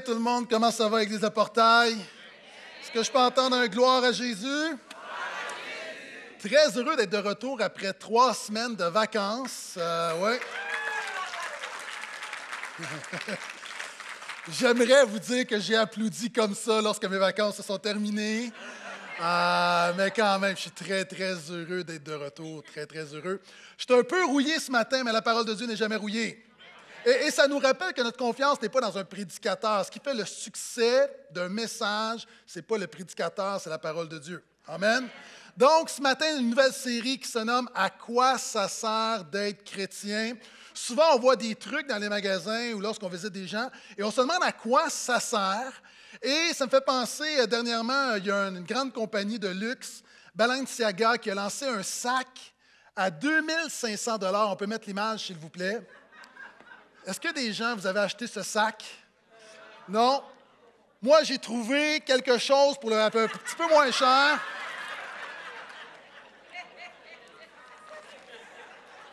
Tout le monde, comment ça va Église de Portail? Est-ce que je peux entendre un gloire à Jésus? Très heureux d'être de retour après trois semaines de vacances. Euh. J'aimerais vous dire que j'ai applaudi comme ça lorsque mes vacances se sont terminées. Euh, mais quand même, je suis très, très heureux d'être de retour. Très, très heureux. Je suis un peu rouillé ce matin, mais la parole de Dieu n'est jamais rouillée. Et, ça nous rappelle que notre confiance n'est pas dans un prédicateur. Ce qui fait le succès d'un message, ce n'est pas le prédicateur, c'est la parole de Dieu. Amen. Donc, ce matin, une nouvelle série qui se nomme À quoi ça sert d'être chrétien? Souvent, on voit des trucs dans les magasins ou lorsqu'on visite des gens et on se demande à quoi ça sert. Et ça me fait penser, euh, dernièrement, il y a une grande compagnie de luxe, Balenciaga, qui a lancé un sac à 2500 On peut mettre l'image, s'il vous plaît. Est-ce que des gens, vous avez acheté ce sac? Non? Moi, j'ai trouvé quelque chose pour le, un petit peu moins cher.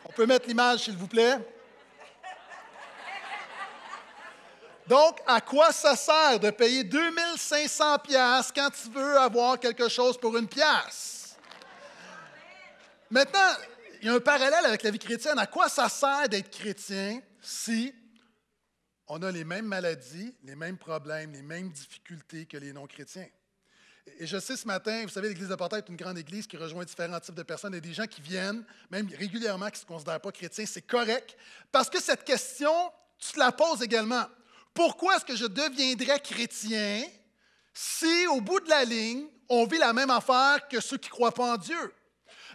On peut mettre l'image, s'il vous plaît. Donc, à quoi ça sert de payer 2500 pièces quand tu veux avoir quelque chose pour une pièce? Maintenant, il y a un parallèle avec la vie chrétienne. À quoi ça sert d'être chrétien? Si on a les mêmes maladies, les mêmes problèmes, les mêmes difficultés que les non-chrétiens? Et je sais ce matin, vous savez, l'Église de est une grande église qui rejoint différents types de personnes et des gens qui viennent, même régulièrement, qui ne se considèrent pas chrétiens. C'est correct, parce que cette question, tu te la poses également. Pourquoi est-ce que je deviendrais chrétien si, au bout de la ligne, on vit la même affaire que ceux qui ne croient pas en Dieu?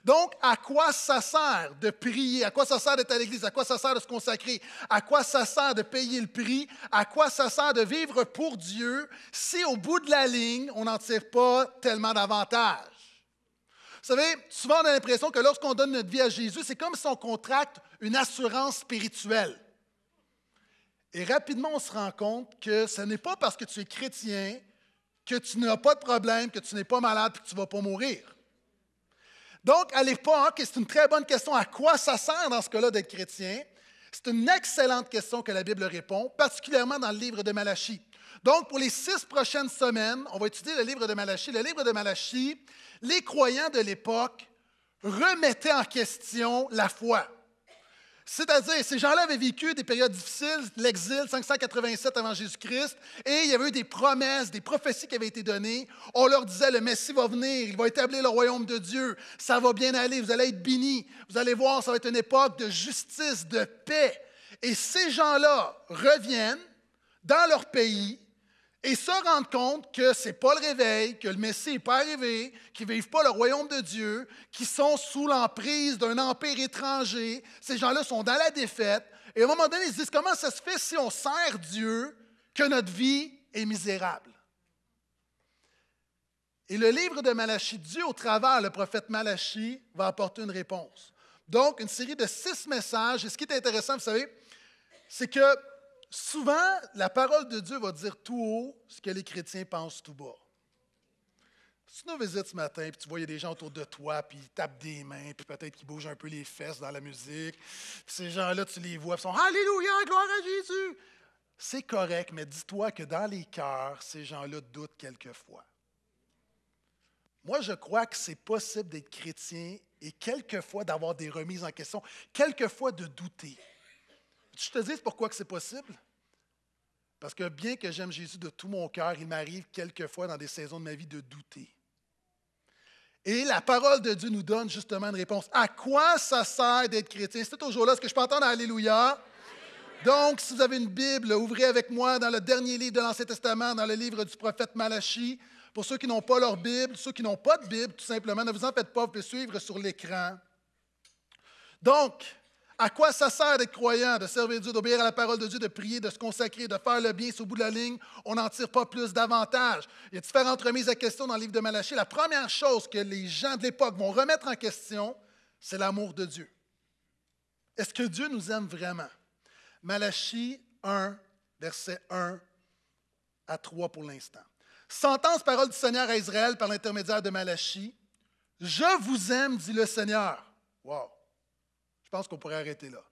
Donc, à quoi ça sert de prier? À quoi ça sert d'être à l'Église? À quoi ça sert de se consacrer? À quoi ça sert de payer le prix? À quoi ça sert de vivre pour Dieu si au bout de la ligne, on n'en tire pas tellement d'avantages? Vous savez, souvent on a l'impression que lorsqu'on donne notre vie à Jésus, c'est comme si on contracte une assurance spirituelle. Et rapidement, on se rend compte que ce n'est pas parce que tu es chrétien que tu n'as pas de problème, que tu n'es pas malade que tu ne vas pas mourir. Donc, à l'époque, et c'est une très bonne question, à quoi ça sert dans ce cas-là d'être chrétien? C'est une excellente question que la Bible répond, particulièrement dans le livre de Malachie. Donc, pour les six prochaines semaines, on va étudier le livre de Malachie. Le livre de Malachie, les croyants de l'époque remettaient en question la foi. C'est-à-dire, ces gens-là avaient vécu des périodes difficiles, l'exil, 587 avant Jésus-Christ, et il y avait eu des promesses, des prophéties qui avaient été données. On leur disait, le Messie va venir, il va établir le royaume de Dieu, ça va bien aller, vous allez être bénis, vous allez voir, ça va être une époque de justice, de paix. Et ces gens-là reviennent dans leur pays, et se rendent compte que ce n'est pas le réveil, que le Messie n'est pas arrivé, qu'ils ne vivent pas le royaume de Dieu, qu'ils sont sous l'emprise d'un empire étranger. Ces gens-là sont dans la défaite. Et à un moment donné, ils se disent comment ça se fait si on sert Dieu que notre vie est misérable? Et le livre de Malachie, Dieu au travers le prophète Malachie, va apporter une réponse. Donc, une série de six messages. Et ce qui est intéressant, vous savez, c'est que souvent, la parole de Dieu va dire tout haut ce que les chrétiens pensent tout bas. Si tu nous visites ce matin, puis tu vois, il y a des gens autour de toi, puis ils tapent des mains, puis peut-être qu'ils bougent un peu les fesses dans la musique. Puis ces gens-là, tu les vois, ils sont Alléluia, gloire à Jésus. C'est correct, mais dis-toi que dans les cœurs, ces gens-là doutent quelquefois. Moi, je crois que c'est possible d'être chrétien et quelquefois d'avoir des remises en question, quelquefois de douter. Je te dis pourquoi que c'est possible? Parce que bien que j'aime Jésus de tout mon cœur, il m'arrive quelquefois dans des saisons de ma vie de douter. Et la parole de Dieu nous donne justement une réponse. À quoi ça sert d'être chrétien? C'est toujours là. ce que je peux entendre Alléluia? Donc, si vous avez une Bible, ouvrez avec moi dans le dernier livre de l'Ancien Testament, dans le livre du prophète Malachie. Pour ceux qui n'ont pas leur Bible, ceux qui n'ont pas de Bible, tout simplement, ne vous en faites pas, vous pouvez suivre sur l'écran. Donc, à quoi ça sert d'être croyant, de servir Dieu, d'obéir à la parole de Dieu, de prier, de se consacrer, de faire le bien? Si au bout de la ligne, on n'en tire pas plus d'avantages. Il y a différentes remises à question dans le livre de Malachie. La première chose que les gens de l'époque vont remettre en question, c'est l'amour de Dieu. Est-ce que Dieu nous aime vraiment? Malachie 1, verset 1 à 3 pour l'instant. Sentence parole du Seigneur à Israël par l'intermédiaire de Malachie. Je vous aime, dit le Seigneur. Wow! Pense qu'on pourrait arrêter là.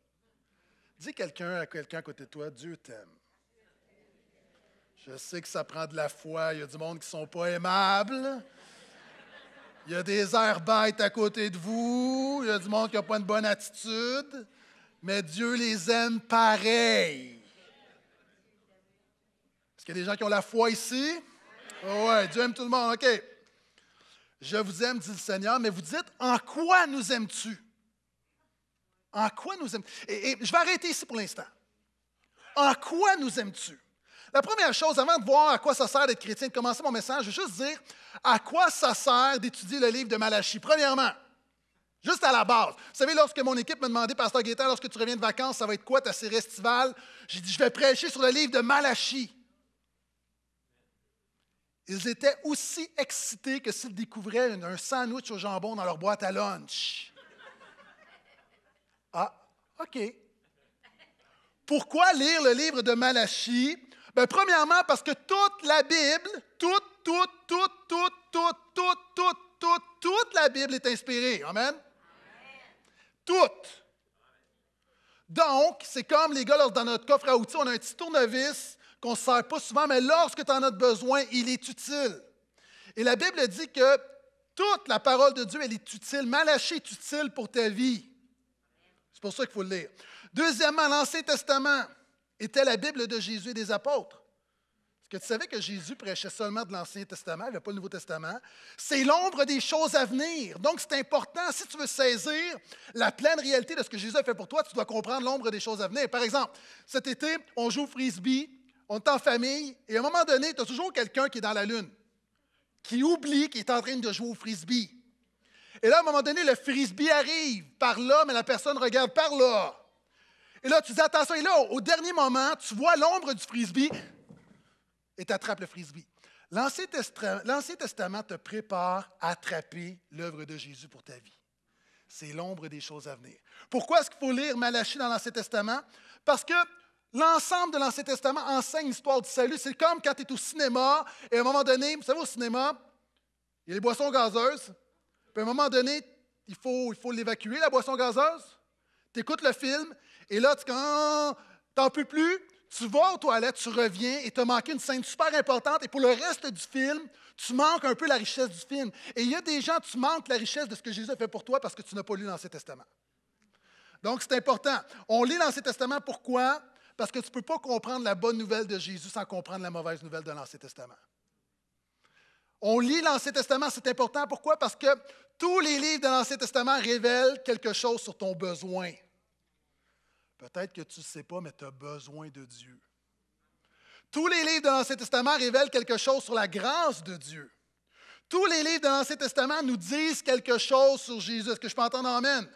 Dis quelqu'un à quelqu'un à côté de toi, Dieu t'aime. Je sais que ça prend de la foi. Il y a du monde qui ne sont pas aimables. Il y a des airs bêtes à côté de vous. Il y a du monde qui n'a pas une bonne attitude. Mais Dieu les aime pareil. Est-ce qu'il y a des gens qui ont la foi ici? Oui, Dieu aime tout le monde. OK. Je vous aime, dit le Seigneur, mais vous dites, en quoi nous aimes-tu? En quoi nous aimes-tu? Et, je vais arrêter ici pour l'instant. En quoi nous aimes-tu? La première chose, avant de voir à quoi ça sert d'être chrétien, de commencer mon message, je vais juste dire à quoi ça sert d'étudier le livre de Malachie. Premièrement, juste à la base. Vous savez, lorsque mon équipe me demandait, Pasteur Gaétan, lorsque tu reviens de vacances, ça va être quoi ta série estivale? J'ai dit, je vais prêcher sur le livre de Malachie. Ils étaient aussi excités que s'ils découvraient un sandwich au jambon dans leur boîte à lunch. Ah, OK. Pourquoi lire le livre de Malachie? Bien, premièrement, parce que toute la Bible, toute, toute, toute, toute, toute, toute, toute, toute, toute la Bible est inspirée. Amen? Toute. Donc, c'est comme les gars, dans notre coffre à outils, on a un petit tournevis qu'on ne sert pas souvent, mais lorsque tu en as besoin, il est utile. Et la Bible dit que toute la parole de Dieu, elle est utile. Malachie est utile pour ta vie. C'est pour ça qu'il faut le lire. Deuxièmement, l'Ancien Testament était la Bible de Jésus et des apôtres. Est-ce que tu savais que Jésus prêchait seulement de l'Ancien Testament, il n'y avait pas le Nouveau Testament? C'est l'ombre des choses à venir. Donc, c'est important, si tu veux saisir la pleine réalité de ce que Jésus a fait pour toi, tu dois comprendre l'ombre des choses à venir. Par exemple, cet été, on joue au frisbee, on est en famille, et à un moment donné, tu as toujours quelqu'un qui est dans la lune, qui oublie qu'il est en train de jouer au frisbee. Et là, à un moment donné, le frisbee arrive par là, mais la personne regarde par là. Et là, tu dis attention. Et là, au dernier moment, tu vois l'ombre du frisbee et tu attrapes le frisbee. L'Ancien Testament te prépare à attraper l'œuvre de Jésus pour ta vie. C'est l'ombre des choses à venir. Pourquoi est-ce qu'il faut lire Malachie dans l'Ancien Testament? Parce que l'ensemble de l'Ancien Testament enseigne l'histoire du salut. C'est comme quand tu es au cinéma et à un moment donné, vous savez, au cinéma, il y a les boissons gazeuses. Puis à un moment donné, il faut, il faut l'évacuer, la boisson gazeuse. Tu écoutes le film et là, tu n'en peux plus, tu vas aux toilettes, tu reviens et tu as manqué une scène super importante. Et pour le reste du film, tu manques un peu la richesse du film. Et il y a des gens, tu manques la richesse de ce que Jésus a fait pour toi parce que tu n'as pas lu l'Ancien Testament. Donc, c'est important. On lit l'Ancien Testament pourquoi? Parce que tu ne peux pas comprendre la bonne nouvelle de Jésus sans comprendre la mauvaise nouvelle de l'Ancien Testament. On lit l'Ancien Testament, c'est important. Pourquoi? Parce que tous les livres de l'Ancien Testament révèlent quelque chose sur ton besoin. Peut-être que tu ne sais pas, mais tu as besoin de Dieu. Tous les livres de l'Ancien Testament révèlent quelque chose sur la grâce de Dieu. Tous les livres de l'Ancien Testament nous disent quelque chose sur Jésus. Est-ce que je peux entendre Amen?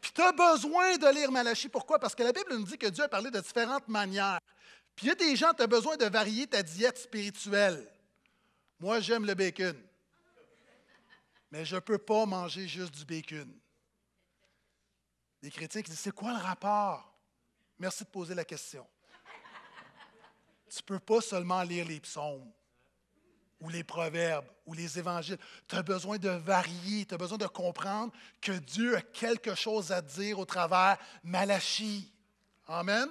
Puis tu as besoin de lire Malachie. Pourquoi? Parce que la Bible nous dit que Dieu a parlé de différentes manières. Puis il y a des gens, tu as besoin de varier ta diète spirituelle. Moi, j'aime le bacon. Mais je ne peux pas manger juste du bacon. Des chrétiens disent C'est quoi le rapport? Merci de poser la question. Tu ne peux pas seulement lire les psaumes ou les proverbes ou les évangiles. Tu as besoin de varier, tu as besoin de comprendre que Dieu a quelque chose à dire au travers Malachie. Amen.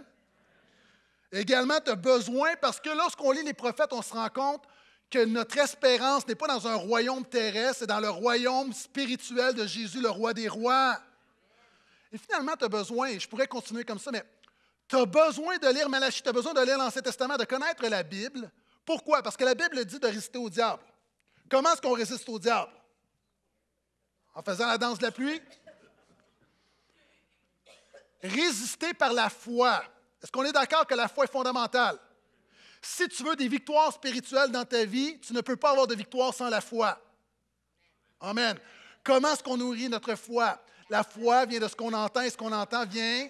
Également, tu as besoin, parce que lorsqu'on lit les prophètes, on se rend compte que notre espérance n'est pas dans un royaume terrestre, c'est dans le royaume spirituel de Jésus, le roi des rois. Et finalement, tu as besoin, et je pourrais continuer comme ça, mais tu as besoin de lire Malachie, tu as besoin de lire l'Ancien Testament, de connaître la Bible. Pourquoi? Parce que la Bible dit de résister au diable. Comment est-ce qu'on résiste au diable? En faisant la danse de la pluie? Résister par la foi. Est-ce qu'on est d'accord que la foi est fondamentale? Si tu veux des victoires spirituelles dans ta vie, tu ne peux pas avoir de victoire sans la foi. Amen. Comment est-ce qu'on nourrit notre foi? La foi vient de ce qu'on entend et ce qu'on entend vient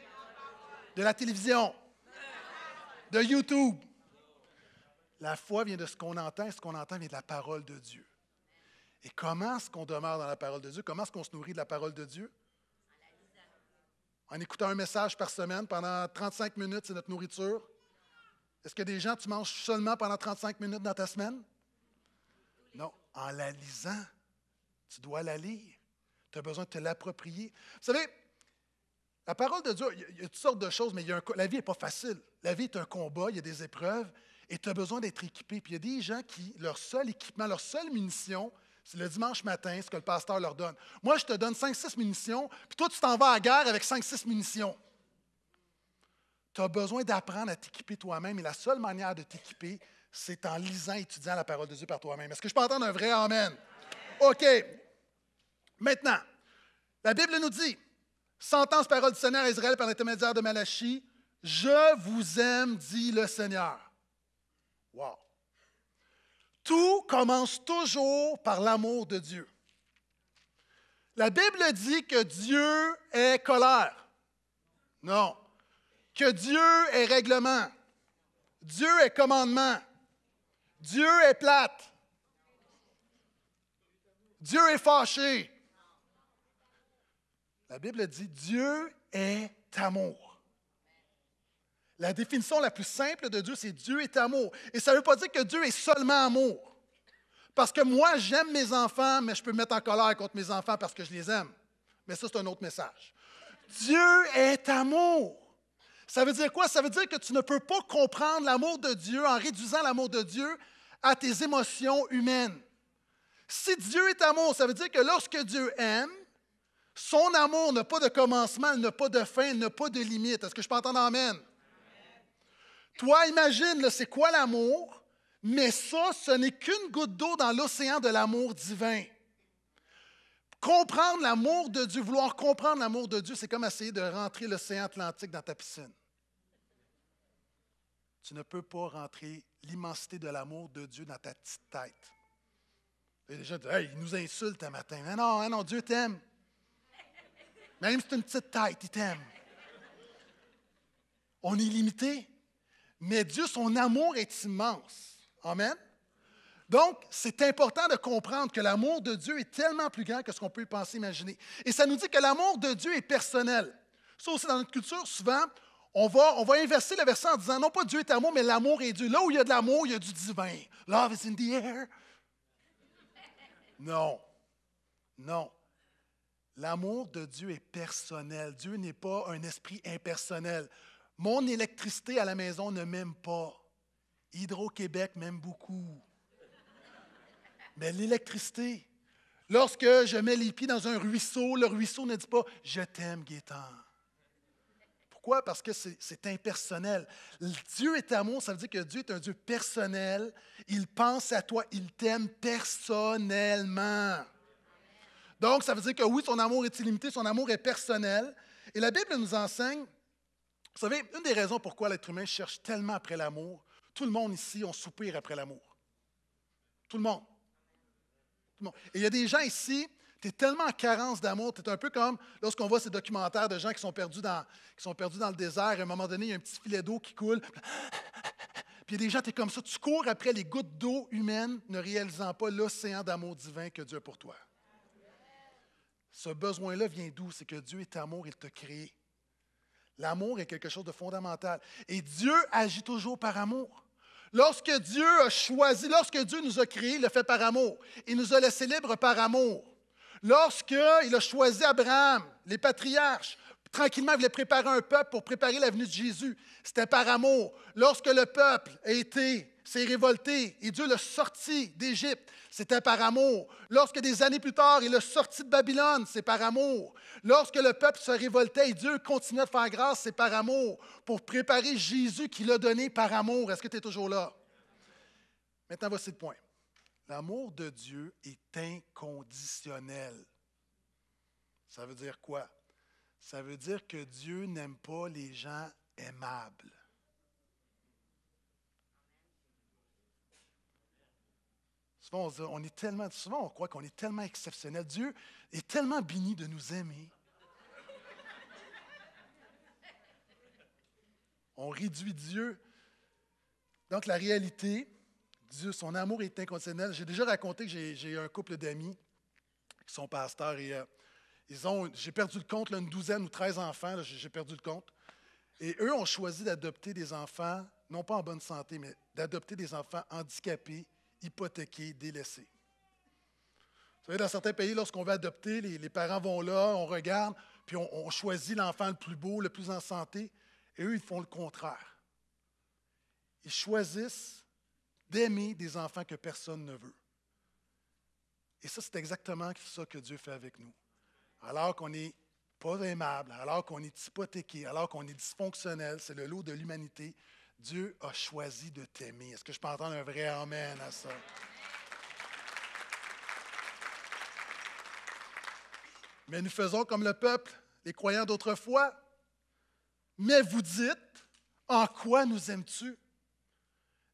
de la télévision, de YouTube. La foi vient de ce qu'on entend et ce qu'on entend vient de la parole de Dieu. Et comment est-ce qu'on demeure dans la parole de Dieu? Comment est-ce qu'on se nourrit de la parole de Dieu? En écoutant un message par semaine pendant 35 minutes, c'est notre nourriture. Est-ce que des gens, tu manges seulement pendant 35 minutes dans ta semaine? Non, en la lisant. Tu dois la lire. Tu as besoin de te l'approprier. Vous savez, la parole de Dieu, il y a toutes sortes de choses, mais la vie n'est pas facile. La vie est un combat, il y a des épreuves. Et tu as besoin d'être équipé. Puis il y a des gens qui, leur seul équipement, leur seule munition, c'est le dimanche matin, ce que le pasteur leur donne. Moi, je te donne 5-6 munitions, puis toi, tu t'en vas à la guerre avec 5-6 munitions. Tu as besoin d'apprendre à t'équiper toi-même, et la seule manière de t'équiper, c'est en lisant étudiant la parole de Dieu par toi-même. Est-ce que je peux entendre un vrai Amen? OK. Maintenant, la Bible nous dit, sentence parole du Seigneur à Israël par l'intermédiaire de Malachie, Je vous aime, dit le Seigneur. Wow. Tout commence toujours par l'amour de Dieu. La Bible dit que Dieu est colère. Non. Que Dieu est règlement. Dieu est commandement. Dieu est plate. Dieu est fâché. La Bible dit Dieu est amour. La définition la plus simple de Dieu, c'est Dieu est amour. Et ça ne veut pas dire que Dieu est seulement amour. Parce que moi, j'aime mes enfants, mais je peux me mettre en colère contre mes enfants parce que je les aime. Mais ça, c'est un autre message. Dieu est amour. Ça veut dire quoi? Ça veut dire que tu ne peux pas comprendre l'amour de Dieu en réduisant l'amour de Dieu à tes émotions humaines. Si Dieu est amour, ça veut dire que lorsque Dieu aime, son amour n'a pas de commencement, n'a pas de fin, n'a pas de limite. Est-ce que je peux entendre Amen? Toi, imagine, c'est quoi l'amour? Mais ça, ce n'est qu'une goutte d'eau dans l'océan de l'amour divin. Comprendre l'amour de Dieu, vouloir comprendre l'amour de Dieu, c'est comme essayer de rentrer l'océan Atlantique dans ta piscine. Tu ne peux pas rentrer l'immensité de l'amour de Dieu dans ta petite tête. Et gens disent Hey, il nous insulte un matin. Non, non, Dieu t'aime. Même si c'est une petite tête, il t'aime. On est limité. Mais Dieu, son amour est immense. Amen. Donc, c'est important de comprendre que l'amour de Dieu est tellement plus grand que ce qu'on peut penser, imaginer. Et ça nous dit que l'amour de Dieu est personnel. Ça aussi, dans notre culture, souvent, on va, on va inverser le verset en disant non pas Dieu est amour, mais l'amour est Dieu. Là où il y a de l'amour, il y a du divin. Love is in the air. Non. Non. L'amour de Dieu est personnel. Dieu n'est pas un esprit impersonnel. Mon électricité à la maison ne m'aime pas. Hydro-Québec m'aime beaucoup. Mais l'électricité, lorsque je mets les pieds dans un ruisseau, le ruisseau ne dit pas Je t'aime, Gaétan. Pourquoi? Parce que c'est impersonnel. Dieu est amour, ça veut dire que Dieu est un Dieu personnel. Il pense à toi, il t'aime personnellement. Donc, ça veut dire que oui, son amour est illimité, son amour est personnel. Et la Bible nous enseigne vous savez, une des raisons pourquoi l'être humain cherche tellement après l'amour, tout le monde ici, on soupire après l'amour. Tout le monde. Tout le monde. Et il y a des gens ici, tu es tellement en carence d'amour, tu es un peu comme lorsqu'on voit ces documentaires de gens qui sont, perdus dans, qui sont perdus dans le désert, à un moment donné, il y a un petit filet d'eau qui coule. Puis il y a des gens, tu es comme ça, tu cours après les gouttes d'eau humaines, ne réalisant pas l'océan d'amour divin que Dieu a pour toi. Ce besoin-là vient d'où? C'est que Dieu est amour, il t'a créé. L'amour est quelque chose de fondamental. Et Dieu agit toujours par amour. Lorsque Dieu a choisi, lorsque Dieu nous a créés, il l'a fait par amour. Il nous a laissés libres par amour. Lorsqu'il a choisi Abraham, les patriarches, tranquillement, il voulait préparer un peuple pour préparer la venue de Jésus. C'était par amour. Lorsque le peuple a été, s'est révolté et Dieu l'a sorti d'Égypte, c'était par amour. Lorsque des années plus tard, il l'a sorti de Babylone, c'est par amour. Lorsque le peuple se révoltait et Dieu continuait de faire grâce, c'est par amour. Pour préparer Jésus qui l'a donné par amour. Est-ce que tu es toujours là? Maintenant, voici le point. L'amour de Dieu est inconditionnel. Ça veut dire quoi? Ça veut dire que Dieu n'aime pas les gens aimables. Souvent, on, est tellement, souvent, on croit qu'on est tellement exceptionnel. Dieu est tellement béni de nous aimer. On réduit Dieu. Donc, la réalité, Dieu, son amour est inconditionnel. J'ai déjà raconté que j'ai un couple d'amis qui sont pasteurs et euh, ils ont, j'ai perdu le compte, une douzaine ou treize enfants, j'ai perdu le compte. Et eux ont choisi d'adopter des enfants, non pas en bonne santé, mais d'adopter des enfants handicapés, hypothéqués, délaissés. Vous savez, dans certains pays, lorsqu'on veut adopter, les, parents vont là, on regarde, puis on, choisit l'enfant le plus beau, le plus en santé, et eux, ils font le contraire. ils choisissent d'aimer des enfants que personne ne veut. Et ça, c'est exactement ça que Dieu fait avec nous. Alors qu'on n'est pas aimable, alors qu'on est hypothéqué, alors qu'on est dysfonctionnel, c'est le lot de l'humanité, Dieu a choisi de t'aimer. Est-ce que je peux entendre un vrai Amen à ça? Mais nous faisons comme le peuple, les croyants d'autrefois. Mais vous dites, en quoi nous aimes-tu?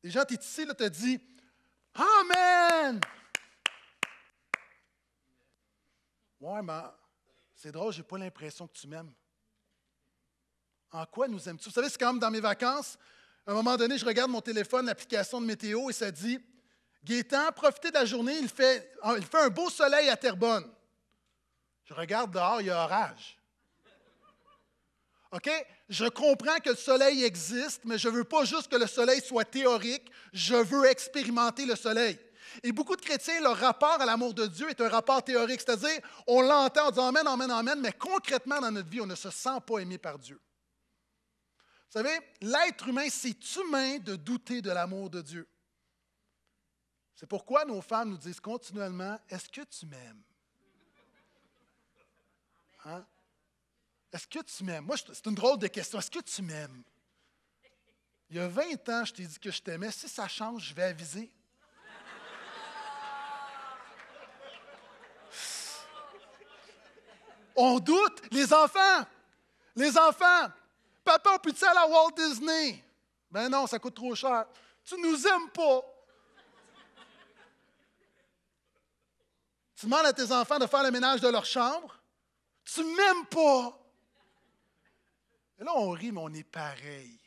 Les gens, tu es ici, là, te dit, Amen! Ouais, mais c'est drôle, je n'ai pas l'impression que tu m'aimes. En quoi nous aimes-tu? Vous savez, c'est quand même dans mes vacances, à un moment donné, je regarde mon téléphone, l'application de météo, et ça dit Gaétan, profitez de la journée, il fait, il fait un beau soleil à Terrebonne. Je regarde dehors, il y a orage. OK? Je comprends que le soleil existe, mais je ne veux pas juste que le soleil soit théorique, je veux expérimenter le soleil. Et beaucoup de chrétiens, leur rapport à l'amour de Dieu est un rapport théorique, c'est-à-dire on l'entend en disant Amen, Amen, Amen, mais concrètement dans notre vie, on ne se sent pas aimé par Dieu. Vous savez, l'être humain, c'est humain de douter de l'amour de Dieu. C'est pourquoi nos femmes nous disent continuellement Est-ce que tu m'aimes hein? Est-ce que tu m'aimes? Moi, c'est une drôle de question. Est-ce que tu m'aimes? Il y a 20 ans, je t'ai dit que je t'aimais. Si ça change, je vais aviser. On doute, les enfants. Les enfants, Papa, on peut-tu aller à Walt Disney? Ben non, ça coûte trop cher. Tu nous aimes pas. Tu demandes à tes enfants de faire le ménage de leur chambre? Tu m'aimes pas. Et là, on rit, mais on est pareil.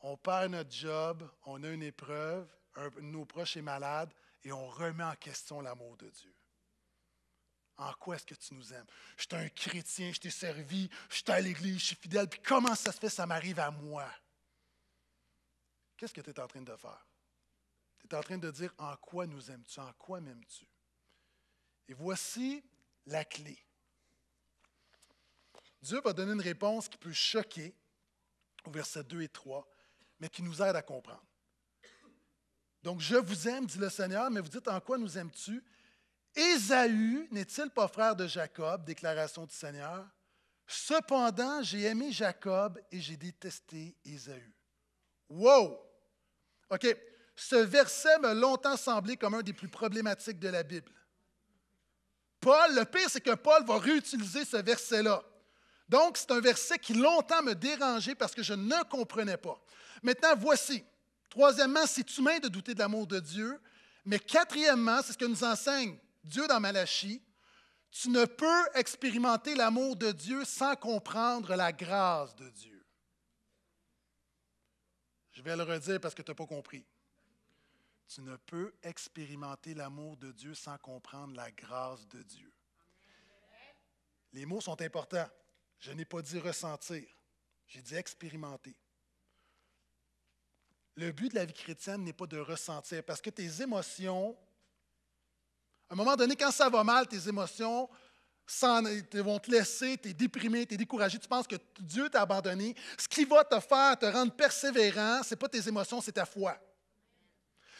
On perd notre job, on a une épreuve, nos proches est malade, et on remet en question l'amour de Dieu. En quoi est-ce que tu nous aimes? Je suis un chrétien, je t'ai servi, je suis à l'église, je suis fidèle, puis comment ça se fait, ça m'arrive à moi? Qu'est-ce que tu es en train de faire? Tu es en train de dire en quoi nous aimes-tu, en quoi m'aimes-tu? Et voici la clé. Dieu va donner une réponse qui peut choquer au verset 2 et 3, mais qui nous aide à comprendre. Donc, je vous aime, dit le Seigneur, mais vous dites en quoi nous aimes-tu? Ésaü n'est-il pas frère de Jacob, déclaration du Seigneur? Cependant, j'ai aimé Jacob et j'ai détesté Ésaü. Wow! OK. Ce verset m'a longtemps semblé comme un des plus problématiques de la Bible. Paul, le pire, c'est que Paul va réutiliser ce verset-là. Donc, c'est un verset qui longtemps me dérangeait parce que je ne comprenais pas. Maintenant, voici. Troisièmement, c'est humain de douter de l'amour de Dieu. Mais quatrièmement, c'est ce que nous enseigne Dieu dans Malachie, tu ne peux expérimenter l'amour de Dieu sans comprendre la grâce de Dieu. Je vais le redire parce que tu n'as pas compris. Tu ne peux expérimenter l'amour de Dieu sans comprendre la grâce de Dieu. Les mots sont importants. Je n'ai pas dit ressentir, j'ai dit expérimenter. Le but de la vie chrétienne n'est pas de ressentir, parce que tes émotions à un moment donné, quand ça va mal, tes émotions vont te laisser, tu es déprimé, tu es découragé, tu penses que Dieu t'a abandonné. Ce qui va te faire te rendre persévérant, ce n'est pas tes émotions, c'est ta foi.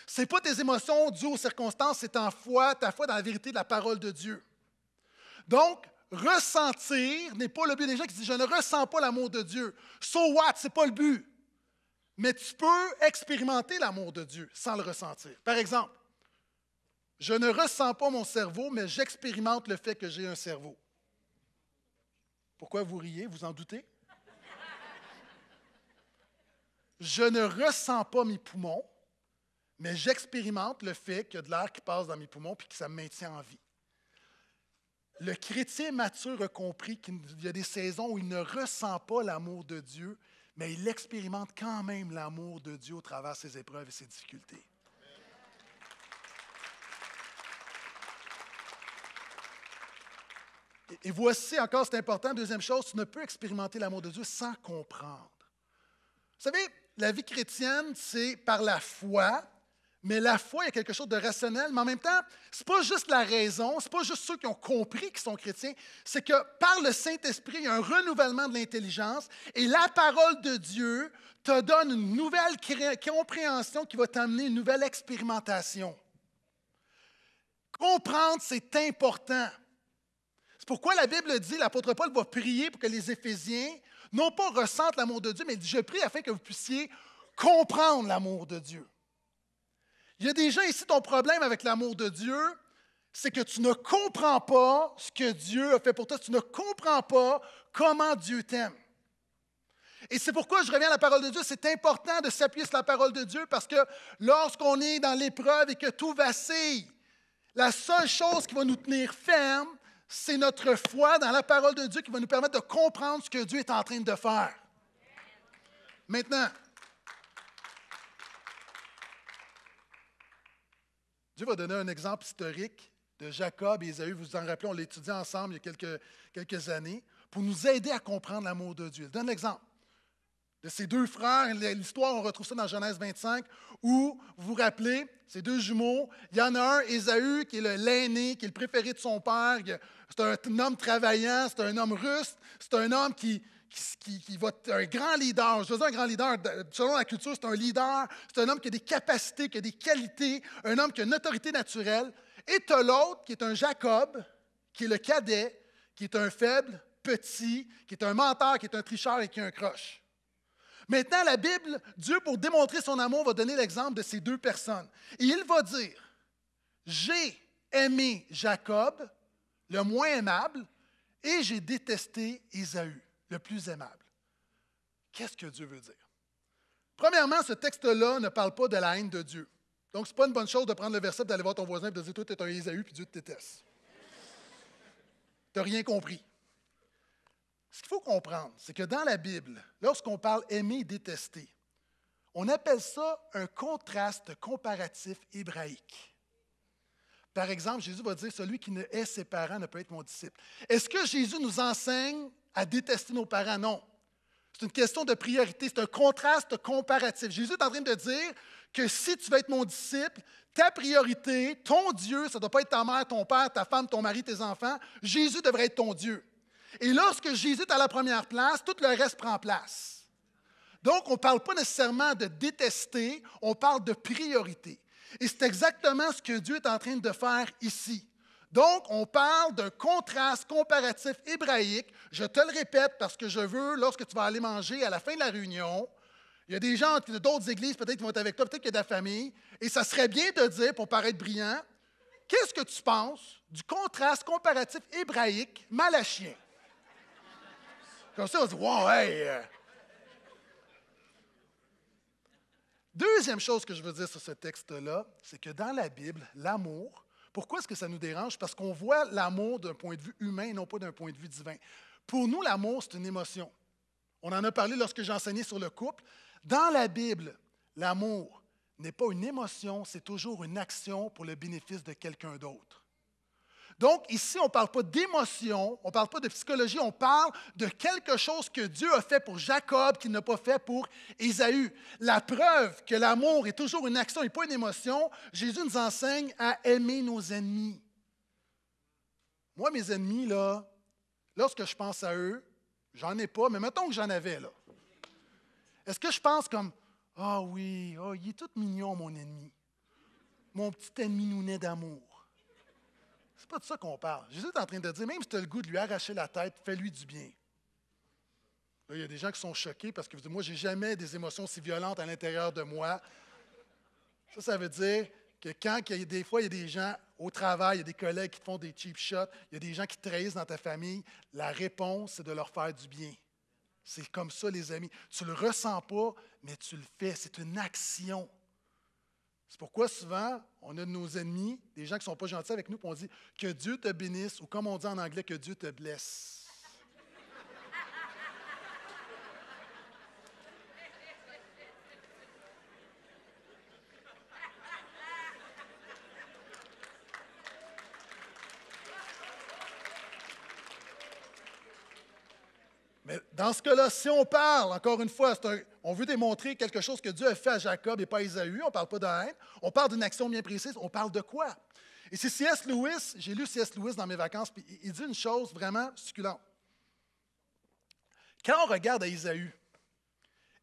Ce n'est pas tes émotions dues aux circonstances, c'est ta foi, ta foi dans la vérité de la parole de Dieu. Donc, ressentir n'est pas le but des gens qui disent Je ne ressens pas l'amour de Dieu. So what? Ce n'est pas le but. Mais tu peux expérimenter l'amour de Dieu sans le ressentir. Par exemple, je ne ressens pas mon cerveau, mais j'expérimente le fait que j'ai un cerveau. Pourquoi vous riez? Vous en doutez? Je ne ressens pas mes poumons, mais j'expérimente le fait qu'il y a de l'air qui passe dans mes poumons et que ça me maintient en vie. Le chrétien mature a compris qu'il y a des saisons où il ne ressent pas l'amour de Dieu, mais il expérimente quand même l'amour de Dieu au travers ses épreuves et ses difficultés. Et voici encore, c'est important, deuxième chose, tu ne peux expérimenter l'amour de Dieu sans comprendre. Vous savez, la vie chrétienne, c'est par la foi, Mais la foi, il y a quelque chose de rationnel, mais en même temps, ce n'est pas juste la raison, ce n'est pas juste ceux qui ont compris qu'ils sont chrétiens, c'est que par le Saint-Esprit, il y a un renouvellement de l'intelligence et la parole de Dieu te donne une nouvelle compréhension qui va t'amener une nouvelle expérimentation. Comprendre, c'est important. C'est pourquoi la Bible dit, l'apôtre Paul va prier pour que les Éphésiens, non pas ressentent l'amour de Dieu, mais dit, je prie afin que vous puissiez comprendre l'amour de Dieu. Il y a des gens ici, ton problème avec l'amour de Dieu, c'est que tu ne comprends pas ce que Dieu a fait pour toi, tu ne comprends pas comment Dieu t'aime. Et c'est pourquoi je reviens à la parole de Dieu. C'est important de s'appuyer sur la parole de Dieu parce que lorsqu'on est dans l'épreuve et que tout vacille, la seule chose qui va nous tenir ferme, c'est notre foi dans la parole de Dieu qui va nous permettre de comprendre ce que Dieu est en train de faire. Maintenant, Dieu va donner un exemple historique de Jacob et Ésaü. Vous vous en rappelez, on l'a étudié ensemble il y a quelques, années pour nous aider à comprendre l'amour de Dieu. Il donne l'exemple de ces deux frères. L'histoire, on retrouve ça dans Genèse 25, où, vous vous rappelez, ces deux jumeaux, il y en a un, Ésaü, qui est l'aîné, qui est le préféré de son père. C'est un homme travaillant, c'est un homme ruste, c'est un homme qui, va être un grand leader. Je veux dire un grand leader, selon la culture, c'est un leader, c'est un homme qui a des capacités, qui a des qualités, un homme qui a une autorité naturelle. Et tu as l'autre qui est un Jacob, qui est le cadet, qui est un faible, petit, qui est un menteur, qui est un tricheur et qui est un croche. Maintenant, la Bible, Dieu, pour démontrer son amour, va donner l'exemple de ces deux personnes. Et il va dire, j'ai aimé Jacob, le moins aimable, et j'ai détesté Ésaü le plus aimable. Qu'est-ce que Dieu veut dire? Premièrement, ce texte-là ne parle pas de la haine de Dieu. Donc, ce n'est pas une bonne chose de prendre le verset, d'aller voir ton voisin et de dire Toi, tu es un Ésaü, puis Dieu te déteste. Tu n'as rien compris. Ce qu'il faut comprendre, c'est que dans la Bible, lorsqu'on parle aimer et détester, on appelle ça un contraste comparatif hébraïque. Par exemple, Jésus va dire Celui qui ne hait ses parents ne peut être mon disciple. Est-ce que Jésus nous enseigne à détester nos parents? Non. C'est une question de priorité, c'est un contraste comparatif. Jésus est en train de dire que si tu veux être mon disciple, ta priorité, ton Dieu, ça ne doit pas être ta mère, ton père, ta femme, ton mari, tes enfants. Jésus devrait être ton Dieu. Et lorsque Jésus est à la première place, tout le reste prend place. Donc, on ne parle pas nécessairement de détester, on parle de priorité. Et c'est exactement ce que Dieu est en train de faire ici. Donc, on parle d'un contraste comparatif hébraïque. Je te le répète parce que je veux, lorsque tu vas aller manger à la fin de la réunion, il y a des gens d'autres églises peut-être qui vont être avec toi, peut-être qu'il y a de la famille, et ça serait bien de dire, pour paraître brillant, qu'est-ce que tu penses du contraste comparatif hébraïque malachien? Comme ça, on se dit, wow, hey! Euh. Deuxième chose que je veux dire sur ce texte-là, c'est que dans la Bible, l'amour, pourquoi est-ce que ça nous dérange? Parce qu'on voit l'amour d'un point de vue humain et non pas d'un point de vue divin. Pour nous, l'amour, c'est une émotion. On en a parlé lorsque j'ai enseigné sur le couple. Dans la Bible, l'amour n'est pas une émotion, c'est toujours une action pour le bénéfice de quelqu'un d'autre. Donc, ici, on ne parle pas d'émotion, on ne parle pas de psychologie, on parle de quelque chose que Dieu a fait pour Jacob qu'il n'a pas fait pour Ésaü. La preuve que l'amour est toujours une action et pas une émotion, Jésus nous enseigne à aimer nos ennemis. Moi, mes ennemis, là, lorsque je pense à eux, j'en ai pas, mais mettons que j'en avais, là. Est-ce que je pense comme Ah oui, oh, il est tout mignon, mon ennemi. Mon petit ennemi nounet d'amour. C'est pas de ça qu'on parle. Jésus est en train de dire, même si tu as le goût de lui arracher la tête, fais-lui du bien. Là, il y a des gens qui sont choqués parce que moi, je n'ai jamais des émotions si violentes à l'intérieur de moi. Ça, ça veut dire que quand il y a des fois, il y a des gens au travail, il y a des collègues qui font des cheap shots, il y a des gens qui trahissent dans ta famille, la réponse, c'est de leur faire du bien. C'est comme ça, les amis. Tu ne le ressens pas, mais tu le fais. C'est une action. C'est pourquoi souvent, on a de nos ennemis, des gens qui ne sont pas gentils avec nous, puis on dit que Dieu te bénisse, ou comme on dit en anglais, que Dieu te blesse. Dans ce cas-là, si on parle, encore une fois, on veut démontrer quelque chose que Dieu a fait à Jacob et pas à Isaü, on ne parle pas de haine, on parle d'une action bien précise, on parle de quoi? Et c'est C.S. Lewis, j'ai lu C.S. Lewis dans mes vacances, puis il dit une chose vraiment succulente. Quand on regarde à Isaü,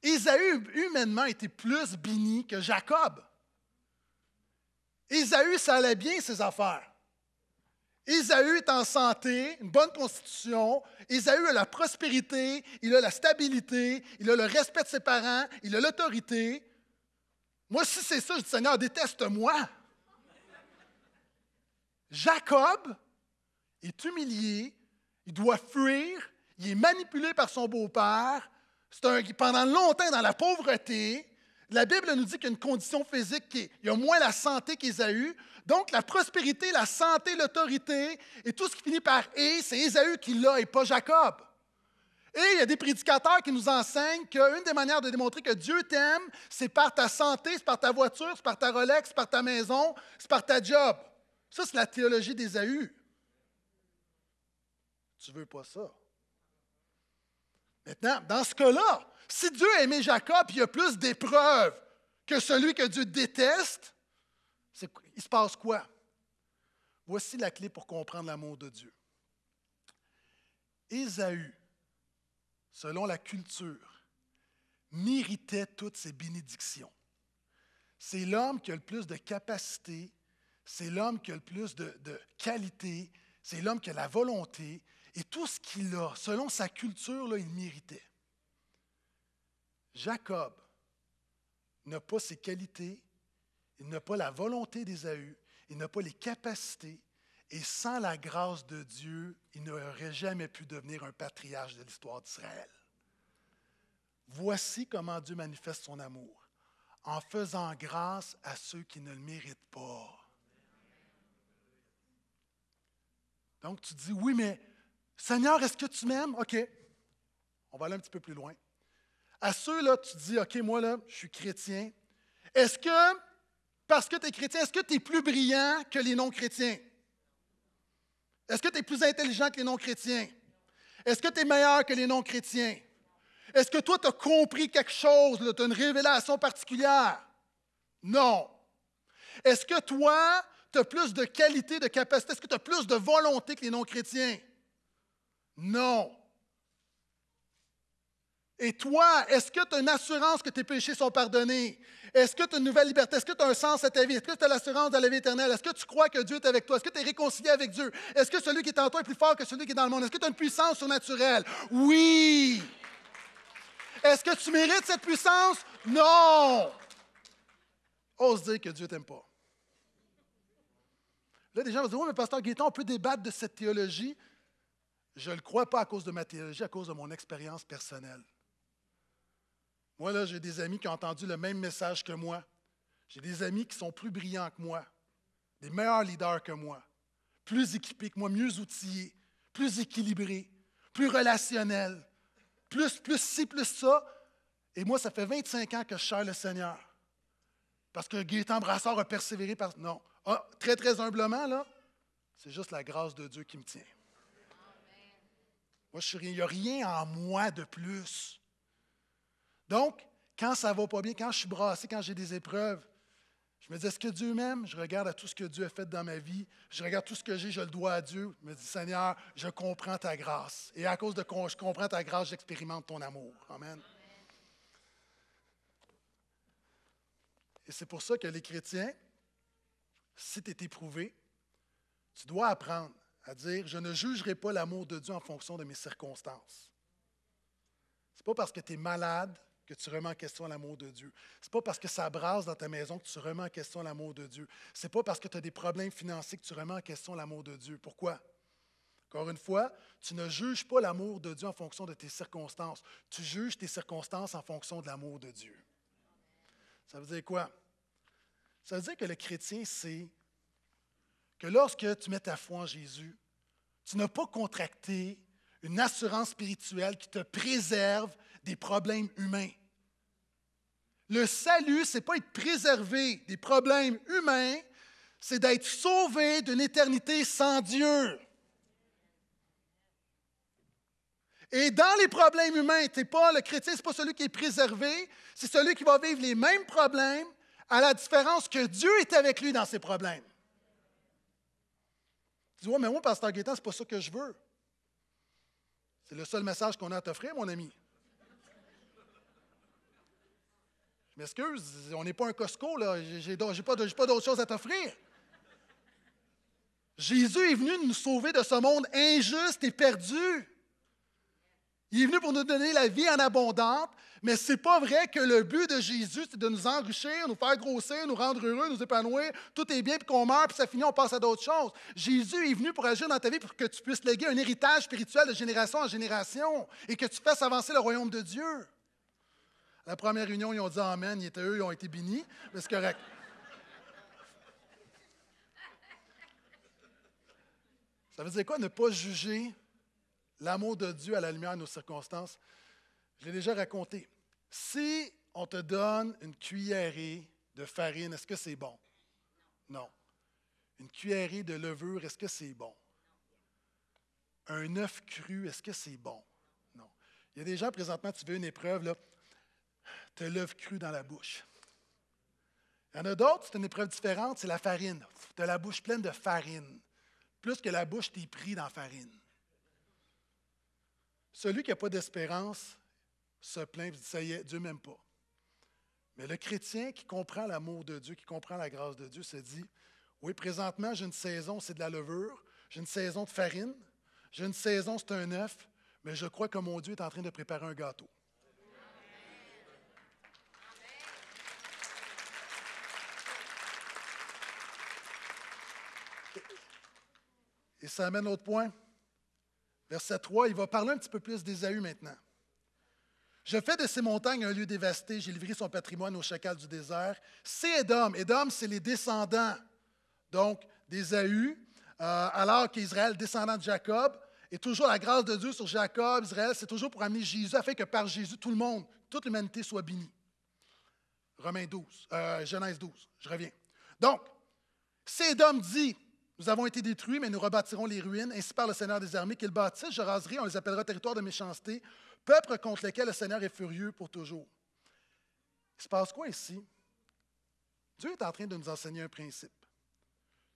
Isaü, humainement, était plus béni que Jacob. Isaü, ça allait bien, ses affaires. Isaü est en santé, une bonne constitution. Isaü a la prospérité, il a la stabilité, il a le respect de ses parents, il a l'autorité. Moi, si c'est ça, je dis Seigneur, déteste-moi. Jacob est humilié, il doit fuir, il est manipulé par son beau-père, c'est un, pendant longtemps dans la pauvreté. La Bible nous dit qu'il y a une condition physique qui il y a moins la santé qu'Ésaü. Donc, la prospérité, la santé, l'autorité, et tout ce qui finit par et, c'est Ésaü qui l'a et pas Jacob. Et il y a des prédicateurs qui nous enseignent qu'une des manières de démontrer que Dieu t'aime, c'est par ta santé, c'est par ta voiture, c'est par ta Rolex, c'est par ta maison, c'est par ta job. Ça, c'est la théologie d'Ésaü. Tu veux pas ça. Maintenant, dans ce cas-là, si Dieu a aimé Jacob, il y a plus d'épreuves que celui que Dieu déteste, il se passe quoi? Voici la clé pour comprendre l'amour de Dieu. Ésaü, selon la culture, méritait toutes ces bénédictions. C'est l'homme qui a le plus de capacité, c'est l'homme qui a le plus de, qualité, c'est l'homme qui a la volonté, et tout ce qu'il a, selon sa culture, il méritait. Jacob n'a pas ses qualités, il n'a pas la volonté d'Ésaü, il n'a pas les capacités, et sans la grâce de Dieu, il n'aurait jamais pu devenir un patriarche de l'histoire d'Israël. Voici comment Dieu manifeste son amour, en faisant grâce à ceux qui ne le méritent pas. Donc tu dis, oui, mais Seigneur, est-ce que tu m'aimes? OK. On va aller un petit peu plus loin. À ceux-là, tu dis, OK, moi, là, je suis chrétien. Est-ce que, parce que tu es chrétien, est-ce que tu es plus brillant que les non-chrétiens? Est-ce que tu es plus intelligent que les non-chrétiens? Est-ce que tu es meilleur que les non-chrétiens? Est-ce que toi, tu as compris quelque chose, tu as une révélation particulière? Non. Est-ce que toi, tu as plus de qualité, de capacité? Est-ce que tu as plus de volonté que les non-chrétiens? Non. Et toi, est-ce que tu as une assurance que tes péchés sont pardonnés? Est-ce que tu as une nouvelle liberté? Est-ce que tu as un sens à ta vie? Est-ce que tu as l'assurance de la vie éternelle? Est-ce que tu crois que Dieu est avec toi? Est-ce que tu es réconcilié avec Dieu? Est-ce que celui qui est en toi est plus fort que celui qui est dans le monde? Est-ce que tu as une puissance surnaturelle? Oui! Est-ce que tu mérites cette puissance? Non! Ose dire que Dieu t'aime pas. Là, des gens vont dire Oui, mais pasteur Guéton, on peut débattre de cette théologie. Je ne le crois pas à cause de ma théologie, à cause de mon expérience personnelle. Moi, là, j'ai des amis qui ont entendu le même message que moi. J'ai des amis qui sont plus brillants que moi, des meilleurs leaders que moi, plus équipés que moi, mieux outillés, plus équilibrés, plus relationnels, plus, plus ci, plus ça. Et moi, ça fait 25 ans que je cherche le Seigneur. Parce que Gaétan Brassard a persévéré. Par... Non. Ah, très, très humblement, là, c'est juste la grâce de Dieu qui me tient. Moi, je suis rien. Il n'y a rien en moi de plus. Donc, quand ça ne va pas bien, quand je suis brassé, quand j'ai des épreuves, je me dis, est-ce que Dieu m'aime? Je regarde à tout ce que Dieu a fait dans ma vie. Je regarde tout ce que j'ai, je le dois à Dieu. Je me dis, Seigneur, je comprends ta grâce. Et à cause de je comprends ta grâce, j'expérimente ton amour. Amen. Et c'est pour ça que les chrétiens, si tu es éprouvé, tu dois apprendre à dire Je ne jugerai pas l'amour de Dieu en fonction de mes circonstances. Ce n'est pas parce que tu es malade que tu remets en question l'amour de Dieu. Ce n'est pas parce que ça brasse dans ta maison que tu remets en question l'amour de Dieu. Ce n'est pas parce que tu as des problèmes financiers que tu remets en question l'amour de Dieu. Pourquoi? Encore une fois, tu ne juges pas l'amour de Dieu en fonction de tes circonstances. Tu juges tes circonstances en fonction de l'amour de Dieu. Ça veut dire quoi? Ça veut dire que le chrétien sait que lorsque tu mets ta foi en Jésus, tu n'as pas contracté une assurance spirituelle qui te préserve des problèmes humains. Le salut, ce n'est pas être préservé des problèmes humains, c'est d'être sauvé d'une éternité sans Dieu. Et dans les problèmes humains, pas le chrétien, ce n'est pas celui qui est préservé, c'est celui qui va vivre les mêmes problèmes, à la différence que Dieu est avec lui dans ses problèmes. Tu dis, ouais, mais moi, Pasteur Gaétan, ce n'est pas ça que je veux. C'est le seul message qu'on a à t'offrir, mon ami. Je m'excuse, on n'est pas un Costco, là. Je n'ai pas, pas d'autre chose à t'offrir. Jésus est venu nous sauver de ce monde injuste et perdu. Il est venu pour nous donner la vie en abondante, mais ce n'est pas vrai que le but de Jésus, c'est de nous enrichir, nous faire grossir, nous rendre heureux, nous épanouir. Tout est bien, puis qu'on meurt, puis ça finit, on passe à d'autres choses. Jésus est venu pour agir dans ta vie pour que tu puisses léguer un héritage spirituel de génération en génération et que tu fasses avancer le royaume de Dieu. La première réunion, ils ont dit Amen, ils étaient eux, ils ont été bénis, mais c'est correct. Ça veut dire quoi ne pas juger l'amour de Dieu à la lumière de nos circonstances? Je l'ai déjà raconté. Si on te donne une cuillerée de farine, est-ce que c'est bon? Non. Une cuillerée de levure, est-ce que c'est bon? Un œuf cru, est-ce que c'est bon? Non. Il y a des gens, présentement, tu veux une épreuve, là, tu l'œuf cru dans la bouche. Il y en a d'autres, c'est une épreuve différente, c'est la farine. Tu as la bouche pleine de farine plus que la bouche t'est pris dans la farine. Celui qui n'a pas d'espérance se plaint et dit Ça y est, Dieu m'aime pas. Mais le chrétien qui comprend l'amour de Dieu, qui comprend la grâce de Dieu, se dit Oui, présentement, j'ai une saison, c'est de la levure, j'ai une saison de farine, j'ai une saison, c'est un œuf, mais je crois que mon Dieu est en train de préparer un gâteau. Et ça amène l'autre point. Verset 3, il va parler un petit peu plus d'Ésaü maintenant. Je fais de ces montagnes un lieu dévasté, j'ai livré son patrimoine aux chacals du désert. C'est Édom. Édom, c'est les descendants, donc d'Ésaü, euh, alors qu'Israël, descendant de Jacob, et toujours la grâce de Dieu sur Jacob, Israël, c'est toujours pour amener Jésus, afin que par Jésus, tout le monde, toute l'humanité soit bénie. Romains 12, euh, Genèse 12, je reviens. Donc, c'est Édom dit, nous avons été détruits, mais nous rebâtirons les ruines. Ainsi par le Seigneur des armées qu'ils bâtissent, je raserai, on les appellera territoire de méchanceté, peuple contre lequel le Seigneur est furieux pour toujours. Il se passe quoi ici? Dieu est en train de nous enseigner un principe.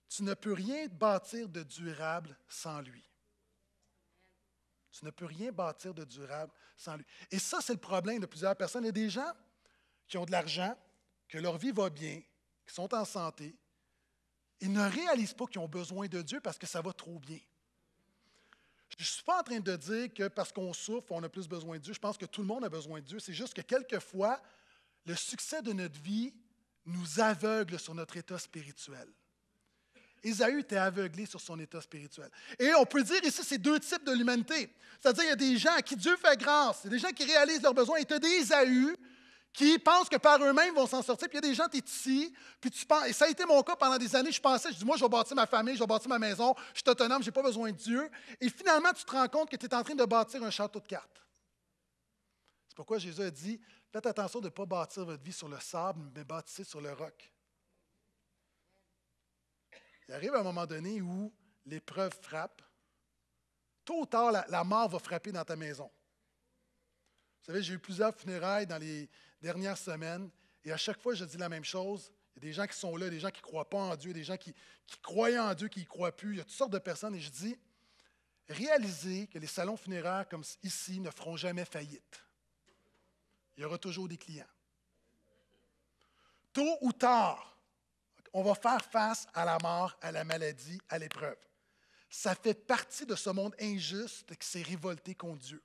Tu ne peux rien bâtir de durable sans lui. Tu ne peux rien bâtir de durable sans lui. Et ça, c'est le problème de plusieurs personnes. Il y a des gens qui ont de l'argent, que leur vie va bien, qui sont en santé, ils ne réalisent pas qu'ils ont besoin de Dieu parce que ça va trop bien. Je ne suis pas en train de dire que parce qu'on souffre, on a plus besoin de Dieu. Je pense que tout le monde a besoin de Dieu. C'est juste que quelquefois, le succès de notre vie nous aveugle sur notre état spirituel. Ésaü était aveuglé sur son état spirituel. Et on peut dire ici, c'est deux types de l'humanité. C'est-à-dire, il y a des gens à qui Dieu fait grâce, il y a des gens qui réalisent leurs besoins, as des Ésaü qui pensent que par eux-mêmes vont s'en sortir. Puis il y a des gens, tu es ici, puis tu penses, et ça a été mon cas pendant des années, je pensais, je dis, moi, je vais bâtir ma famille, je vais bâtir ma maison, je suis autonome, je n'ai pas besoin de Dieu. Et finalement, tu te rends compte que tu es en train de bâtir un château de cartes. C'est pourquoi Jésus a dit, faites attention de ne pas bâtir votre vie sur le sable, mais bâtissez sur le roc. Il arrive un moment donné où l'épreuve frappe. Tôt ou tard, la mort va frapper dans ta maison. Vous savez, j'ai eu plusieurs funérailles dans les dernières semaines, et à chaque fois, je dis la même chose. Il y a des gens qui sont là, des gens qui ne croient pas en Dieu, des gens qui, qui croyaient en Dieu, qui n'y croient plus. Il y a toutes sortes de personnes, et je dis, réalisez que les salons funéraires comme ici ne feront jamais faillite. Il y aura toujours des clients. Tôt ou tard, on va faire face à la mort, à la maladie, à l'épreuve. Ça fait partie de ce monde injuste qui s'est révolté contre Dieu.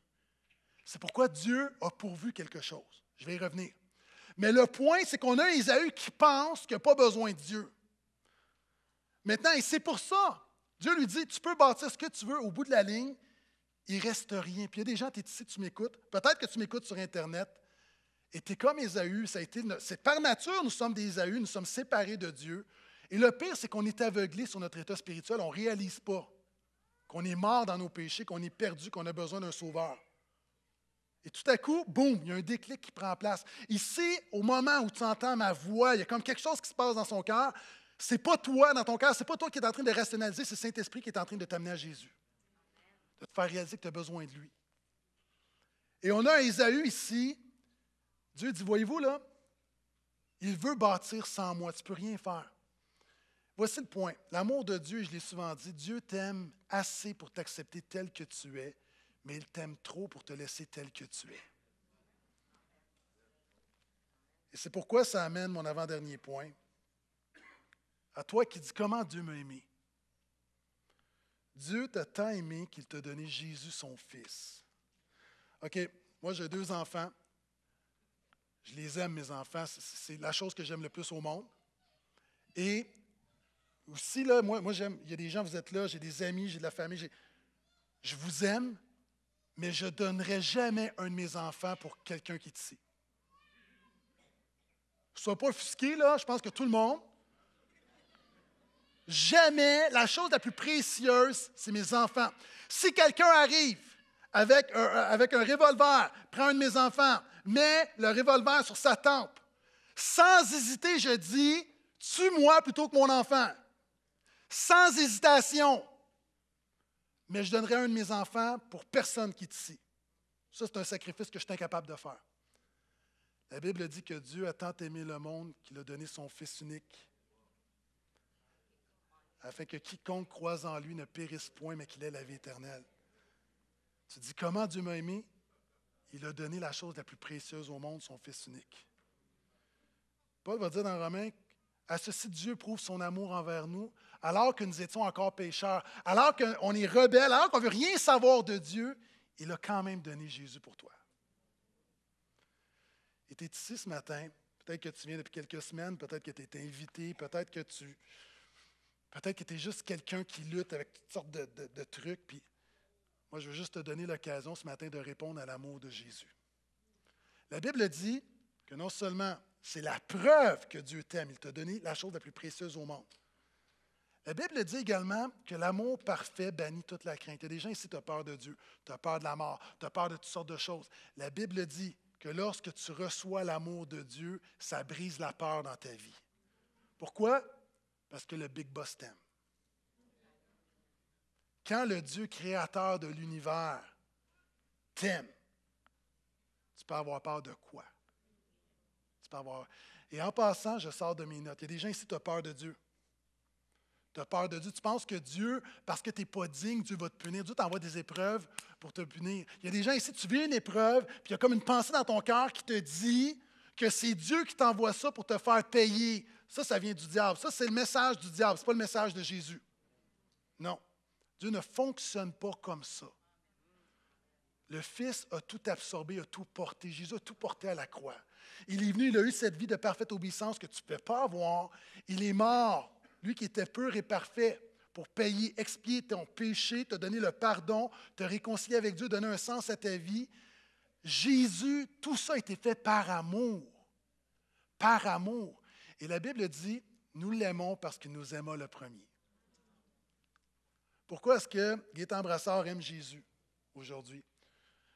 C'est pourquoi Dieu a pourvu quelque chose. Je vais y revenir. Mais le point, c'est qu'on a Isaïe qui pense qu'il n'a pas besoin de Dieu. Maintenant, et c'est pour ça, Dieu lui dit, tu peux bâtir ce que tu veux au bout de la ligne, il ne reste rien. Puis il y a des gens, tu es ici, tu m'écoutes. Peut-être que tu m'écoutes sur Internet. Et tu es comme Ésaü. C'est par nature, nous sommes des Ésaü, nous sommes séparés de Dieu. Et le pire, c'est qu'on est aveuglé sur notre état spirituel. On ne réalise pas qu'on est mort dans nos péchés, qu'on est perdu, qu'on a besoin d'un sauveur. Et tout à coup, boum, il y a un déclic qui prend place. Ici, au moment où tu entends ma voix, il y a comme quelque chose qui se passe dans son cœur. C'est pas toi, dans ton cœur, c'est pas toi qui es en train de rationaliser, c'est Saint-Esprit qui est en train de t'amener à Jésus. De te faire réaliser que tu as besoin de lui. Et on a un Ésaü ici. Dieu dit, voyez-vous là, il veut bâtir sans moi, tu peux rien faire. Voici le point. L'amour de Dieu, je l'ai souvent dit, Dieu t'aime assez pour t'accepter tel que tu es, mais il t'aime trop pour te laisser tel que tu es. Et c'est pourquoi ça amène mon avant-dernier point. À toi qui dis comment Dieu m'a aimé. Dieu t'a tant aimé qu'il t'a donné Jésus, son Fils. OK, moi j'ai deux enfants. Je les aime, mes enfants. C'est la chose que j'aime le plus au monde. Et aussi, là, moi, moi j'aime, il y a des gens, vous êtes là, j'ai des amis, j'ai de la famille. Je vous aime, mais je ne donnerai jamais un de mes enfants pour quelqu'un qui est ici. Sois pas offusqué, là, je pense que tout le monde. Jamais, la chose la plus précieuse, c'est mes enfants. Si quelqu'un arrive avec un, avec un revolver, prend un de mes enfants, met le revolver sur sa tempe, sans hésiter, je dis, tue-moi plutôt que mon enfant. Sans hésitation. Mais je donnerai un de mes enfants pour personne qui est ici. Ça, c'est un sacrifice que je suis incapable de faire. La Bible dit que Dieu a tant aimé le monde qu'il a donné son Fils unique, afin que quiconque croise en lui ne périsse point, mais qu'il ait la vie éternelle. Tu dis, comment Dieu m'a aimé? Il a donné la chose la plus précieuse au monde, son Fils unique. Paul va dire dans Romains, à ceci Dieu prouve son amour envers nous, alors que nous étions encore pécheurs, alors qu'on est rebelles, alors qu'on ne veut rien savoir de Dieu, il a quand même donné Jésus pour toi. Et tu es ici ce matin, peut-être que tu viens depuis quelques semaines, peut-être que tu es invité, peut-être que tu. Peut-être que tu es juste quelqu'un qui lutte avec toutes sortes de, trucs. Puis moi, je veux juste te donner l'occasion ce matin de répondre à l'amour de Jésus. La Bible dit que non seulement c'est la preuve que Dieu t'aime, il t'a donné la chose la plus précieuse au monde. La Bible dit également que l'amour parfait bannit toute la crainte. Il y a des gens ici, tu as peur de Dieu, tu as peur de la mort, tu as peur de toutes sortes de choses. La Bible dit que lorsque tu reçois l'amour de Dieu, ça brise la peur dans ta vie. Pourquoi? Parce que le Big Boss t'aime. Quand le Dieu créateur de l'univers t'aime, tu peux avoir peur de quoi? Tu peux avoir. Et en passant, je sors de mes notes. Il y a des gens ici, tu as peur de Dieu. Tu peur de Dieu. Tu penses que Dieu, parce que tu n'es pas digne, Dieu va te punir. Dieu t'envoie des épreuves pour te punir. Il y a des gens ici, tu vis une épreuve, puis il y a comme une pensée dans ton cœur qui te dit que c'est Dieu qui t'envoie ça pour te faire payer. Ça, ça vient du diable. Ça, c'est le message du diable. Ce n'est pas le message de Jésus. Non. Dieu ne fonctionne pas comme ça. Le Fils a tout absorbé, a tout porté. Jésus a tout porté à la croix. Il est venu, il a eu cette vie de parfaite obéissance que tu ne peux pas avoir. Il est mort lui qui était pur et parfait, pour payer, expier ton péché, te donner le pardon, te réconcilier avec Dieu, donner un sens à ta vie. Jésus, tout ça a été fait par amour. Par amour. Et la Bible dit, nous l'aimons parce qu'il nous aima le premier. Pourquoi est-ce que Gaétan Brassard aime Jésus aujourd'hui?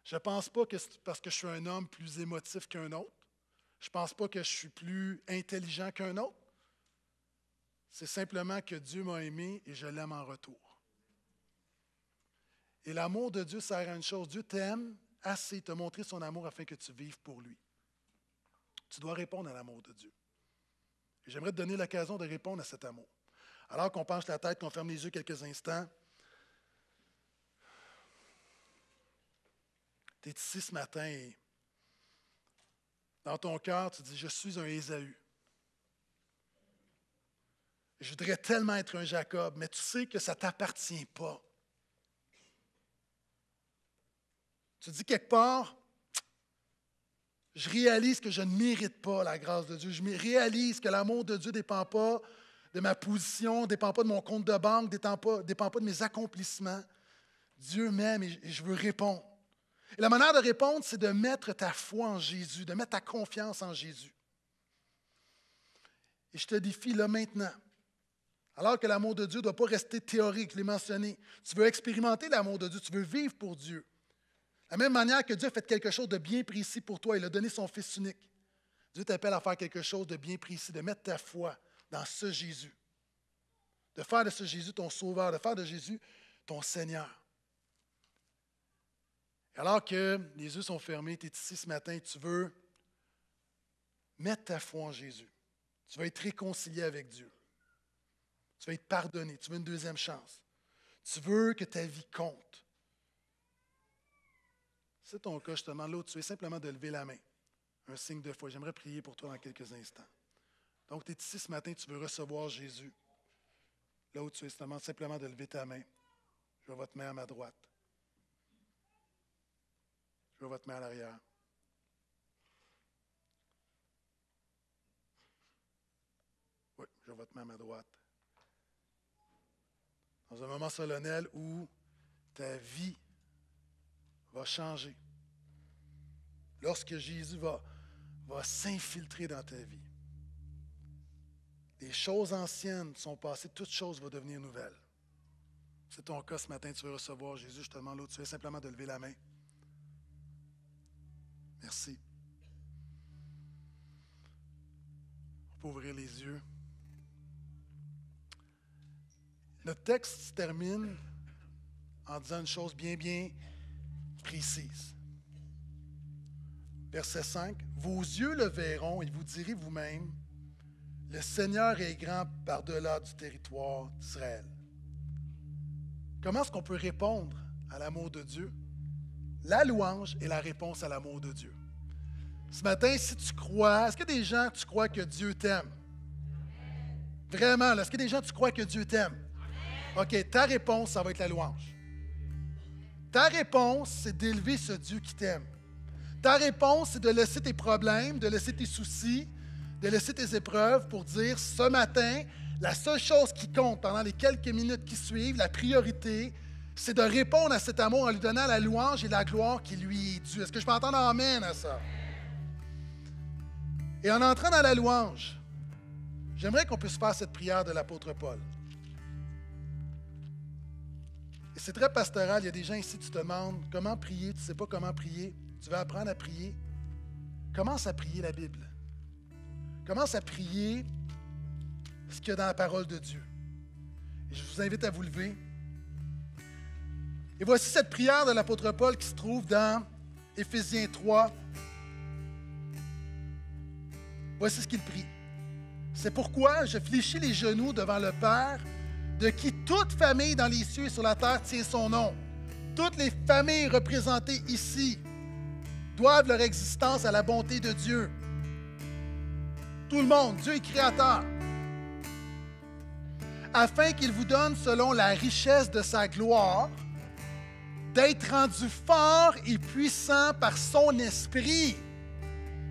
Je ne pense pas que c'est parce que je suis un homme plus émotif qu'un autre. Je ne pense pas que je suis plus intelligent qu'un autre. C'est simplement que Dieu m'a aimé et je l'aime en retour. Et l'amour de Dieu sert à une chose. Dieu t'aime assez, te montrer son amour afin que tu vives pour lui. Tu dois répondre à l'amour de Dieu. Et j'aimerais te donner l'occasion de répondre à cet amour. Alors qu'on penche la tête, qu'on ferme les yeux quelques instants, tu es ici ce matin et dans ton cœur, tu dis, je suis un Ésaü. Je voudrais tellement être un Jacob, mais tu sais que ça ne t'appartient pas. Tu dis quelque part, je réalise que je ne mérite pas la grâce de Dieu. Je réalise que l'amour de Dieu ne dépend pas de ma position, ne dépend pas de mon compte de banque, ne dépend pas, dépend pas de mes accomplissements. Dieu m'aime et je veux répondre. Et la manière de répondre, c'est de mettre ta foi en Jésus, de mettre ta confiance en Jésus. Et je te défie là maintenant alors que l'amour de Dieu ne doit pas rester théorique, je l'ai. Tu veux expérimenter l'amour de Dieu, tu veux vivre pour Dieu. De la même manière que Dieu a fait quelque chose de bien précis pour toi, il a donné son Fils unique. Dieu t'appelle à faire quelque chose de bien précis, de mettre ta foi dans ce Jésus, de faire de ce Jésus ton sauveur, de faire de Jésus ton Seigneur. Alors que les yeux sont fermés, tu es ici ce matin, tu veux mettre ta foi en Jésus. Tu vas être réconcilié avec Dieu. Tu vas être pardonné. Tu veux une deuxième chance. Tu veux que ta vie compte. C'est ton cas, justement. L'autre, tu es simplement de lever la main. Un signe de foi. J'aimerais prier pour toi dans quelques instants. Donc, tu es ici ce matin, tu veux recevoir Jésus. Là où tu es, simplement de lever ta main. Je vois votre main à ma droite. Je vois votre main à l'arrière. Oui, je vois votre main à ma droite. Dans un moment solennel où ta vie va changer. Lorsque Jésus va, va s'infiltrer dans ta vie. Les choses anciennes sont passées, toutes choses vont devenir nouvelles. C'est ton cas ce matin, tu veux recevoir Jésus, justement, l'autre, tu veux simplement de lever la main. Merci. On peut ouvrir les yeux. Notre texte se termine en disant une chose bien, bien précise. Verset 5. Vos yeux le verront et vous direz vous-même, le Seigneur est grand par-delà du territoire d'Israël. Comment est-ce qu'on peut répondre à l'amour de Dieu? La louange est la réponse à l'amour de Dieu. Ce matin, si tu crois, est-ce que des gens, tu crois que Dieu t'aime? Vraiment, est-ce que des gens, tu crois que Dieu t'aime? OK, ta réponse, ça va être la louange. Ta réponse, c'est d'élever ce Dieu qui t'aime. Ta réponse, c'est de laisser tes problèmes, de laisser tes soucis, de laisser tes épreuves pour dire ce matin, la seule chose qui compte pendant les quelques minutes qui suivent, la priorité, c'est de répondre à cet amour en lui donnant la louange et la gloire qui lui est due. Est-ce que je peux entendre Amen à ça? Et en entrant dans la louange, j'aimerais qu'on puisse faire cette prière de l'apôtre Paul. Et c'est très pastoral. Il y a des gens ici, tu te demandes comment prier, tu ne sais pas comment prier, tu veux apprendre à prier? Commence à prier la Bible. Commence à prier ce qu'il y a dans la parole de Dieu. Je vous invite à vous lever. Et voici cette prière de l'apôtre Paul qui se trouve dans Éphésiens 3. Voici ce qu'il prie. C'est pourquoi je fléchis les genoux devant le Père, de qui toute famille dans les cieux et sur la terre tient son nom. Toutes les familles représentées ici doivent leur existence à la bonté de Dieu. Tout le monde, Dieu est créateur afin qu'il vous donne, selon la richesse de sa gloire, d'être rendu fort et puissant par son esprit.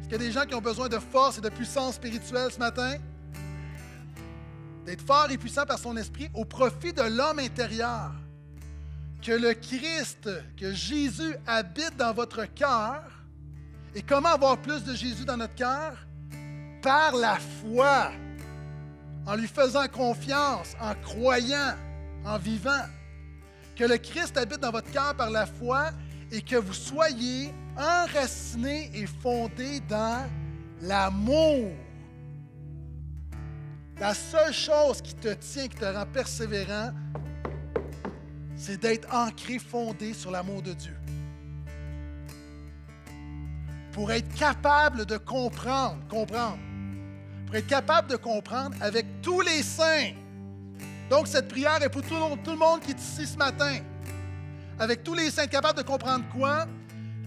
Est-ce qu'il y a des gens qui ont besoin de force et de puissance spirituelle ce matin? D'être fort et puissant par son esprit au profit de l'homme intérieur. Que le Christ, que Jésus habite dans votre cœur. Et comment avoir plus de Jésus dans notre cœur? Par la foi en lui faisant confiance, en croyant, en vivant. Que le Christ habite dans votre cœur par la foi et que vous soyez enracinés et fondés dans l'amour. La seule chose qui te tient, qui te rend persévérant, c'est d'être ancré, fondé sur l'amour de Dieu. Pour être capable de comprendre, comprendre pour être capable de comprendre avec tous les saints. Donc, cette prière est pour tout, le monde qui est ici ce matin. Avec tous les saints, capable de comprendre quoi?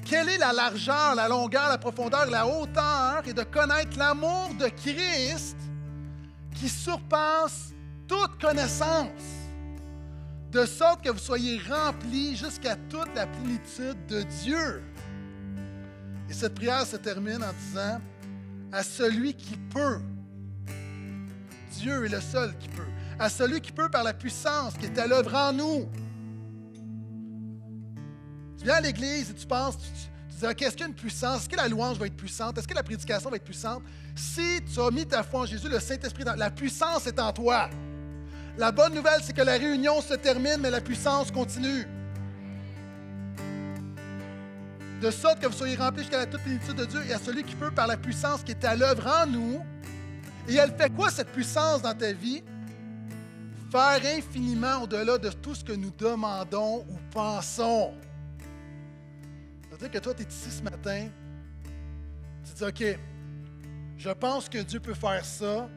Quelle est la largeur, la longueur, la profondeur, la hauteur et de connaître l'amour de Christ qui surpasse toute connaissance, de sorte que vous soyez remplis jusqu'à toute la plénitude de Dieu. Et cette prière se termine en disant, à celui qui peut Dieu est le seul qui peut. À celui qui peut par la puissance qui est à l'œuvre en nous. Tu viens à l'Église et tu penses, tu, dis, OK, est-ce qu'il y a une puissance? Est-ce que la louange va être puissante? Est-ce que la prédication va être puissante? Si tu as mis ta foi en Jésus, le Saint-Esprit, la puissance est en toi. La bonne nouvelle, c'est que la réunion se termine, mais la puissance continue. De sorte que vous soyez remplis jusqu'à la toute plénitude de Dieu et à celui qui peut, par la puissance qui est à l'œuvre en nous, et elle fait quoi cette puissance dans ta vie? Faire infiniment au-delà de tout ce que nous demandons ou pensons. Que toi, tu es ici ce matin, tu te dis, OK, je pense que Dieu peut faire ça.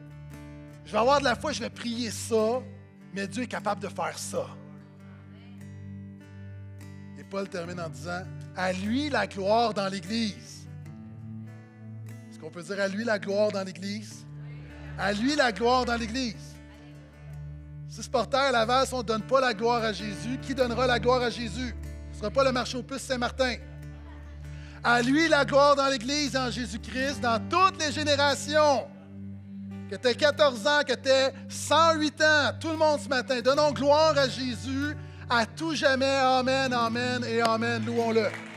Je vais avoir de la foi, je vais prier ça, mais Dieu est capable de faire ça. Et Paul termine en disant, à lui la gloire dans l'Église. Est-ce qu'on peut dire à lui la gloire dans l'Église? À lui la gloire dans l'Église. Si Sporter à Laval, si on ne donne pas la gloire à Jésus, qui donnera la gloire à Jésus? Ce ne sera pas le marché aux puces Saint-Martin. À lui la gloire dans l'Église, en Jésus-Christ, dans toutes les générations. Que tu aies 14 ans, que tu aies 108 ans, tout le monde ce matin, donnons gloire à Jésus à tout jamais. Amen, Amen et Amen. Louons-le.